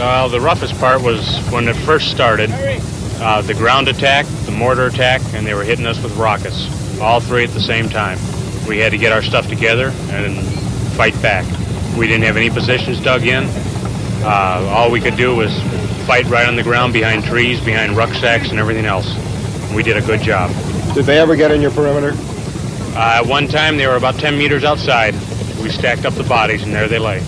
Well, the roughest part was when it first started. Uh, the ground attack, the mortar attack, and they were hitting us with rockets. All three at the same time. We had to get our stuff together and fight back. We didn't have any positions dug in. Uh, all we could do was fight right on the ground behind trees, behind rucksacks, and everything else. We did a good job. Did they ever get in your perimeter? Uh, at one time, they were about 10 meters outside. We stacked up the bodies, and there they lay.